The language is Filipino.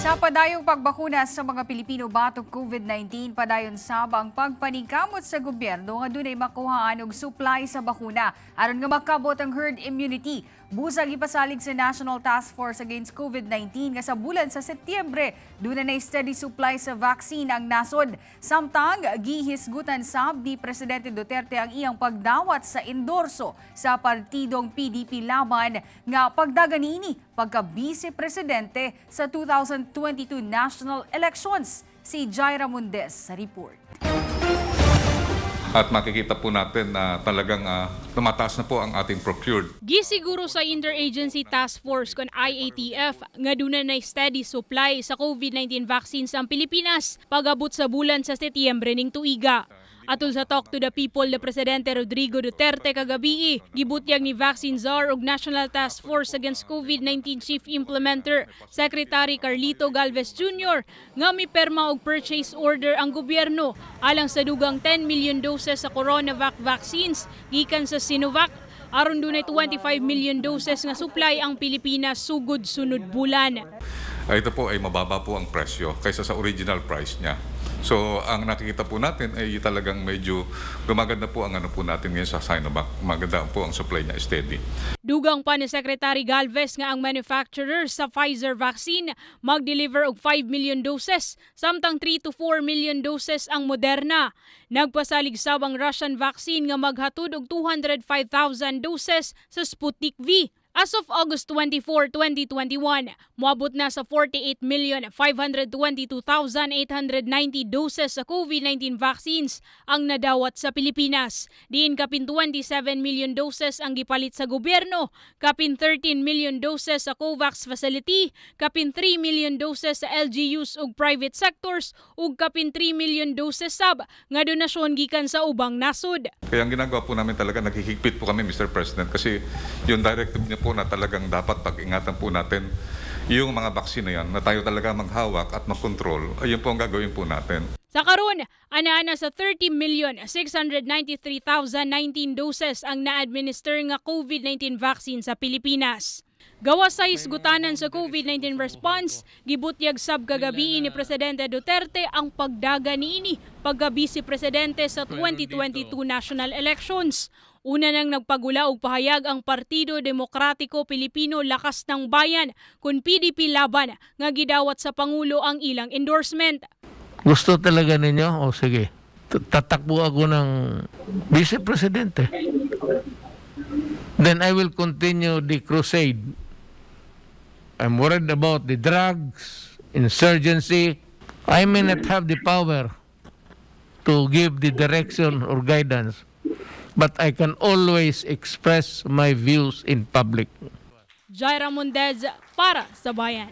Sa padayong pagbakuna sa mga Pilipino batog COVID-19, padayon sab ang pagpaningkamot sa gobyerno nga dunay makuhaan og supply sa bakuna aron nga makabot ang herd immunity. Busag ipasalig sa National Task Force Against COVID-19 nga sa bulan sa Setyembre, doon na steady supply sa vaccine ang nasod. Samtang gihisgutan sab ni Presidente Duterte ang iyang pagdawat sa endorso sa partidong PDP laban nga pagdaganini pagka Vice Presidente sa 2022 national elections. Si Jaira Mundes sa report. At makikita po natin na talagang uh, tumataas na po ang ating procured. Gisiguro sa Interagency Task Force kon IATF nga duna na steady supply sa COVID-19 vaccines ang Pilipinas pagabot sa bulan sa Setyembre ning tuiga. Atol sa Talk to the People ni Presidente Rodrigo Duterte kagabi, gibutyag ni Vaccine Czar ug National Task Force Against COVID-19 Chief Implementer Secretary Carlito Galvez Jr. nga miperma og purchase order ang gobyerno alang sa dugang 10 million doses sa CoronaVac vaccines gikan sa Sinovac aron dunay 25 million doses nga supply ang Pilipinas sugod sunod bulan. Ito po ay mababa po ang presyo kaysa sa original price niya. So ang nakikita po natin ay talagang medyo gumaganda po ang ano po natin ngayon sa Sinovac. Maganda po ang supply niya steady. Dugang pa ni Secretary Galvez nga ang manufacturer sa Pfizer vaccine mag-deliver og 5 million doses, samtang 3 to 4 million doses ang Moderna. Nagpasalig sab ang Russian vaccine nga maghatod og 205,000 doses sa Sputnik V As of August 24, 2021, moabot na sa 48,522,890 doses sa COVID-19 vaccines ang nadawat sa Pilipinas. Diin kapin 27 million doses ang gipalit sa gobyerno, kapin 13 million doses sa COVAX facility, kapin 3 million doses sa LGUs ug private sectors, ug kapin 3 million doses sab nga donasyon gikan sa ubang nasod. Kaya ang ginagawa po namin talaga, nakikigpit po kami, Mr. President, kasi yung directive niya po na talagang dapat pag-ingatan po natin yung mga baksin yan na tayo talaga maghawak at makontrol, ayun po ang gagawin po natin. Sa karon, ana sa 30,693,019 doses ang na-administer nga COVID-19 vaccine sa Pilipinas. Gawa sa isgutanan sa COVID-19 response, gibutyag sab kagabi ni Presidente Duterte ang pagdaga niini paggabi si Presidente sa 2022 national elections. Una nang nagpagula og pahayag ang Partido Demokratiko Pilipino Lakas ng Bayan kun PDP laban nga gidawat sa Pangulo ang ilang endorsement. Gusto talaga ninyo? O sige, tatakbo ako ng Vice Presidente. Then I will continue the crusade. I'm worried about the drugs, insurgency. I may not have the power to give the direction or guidance but I can always express my views in public. Jaira Mundez para sa Bayan.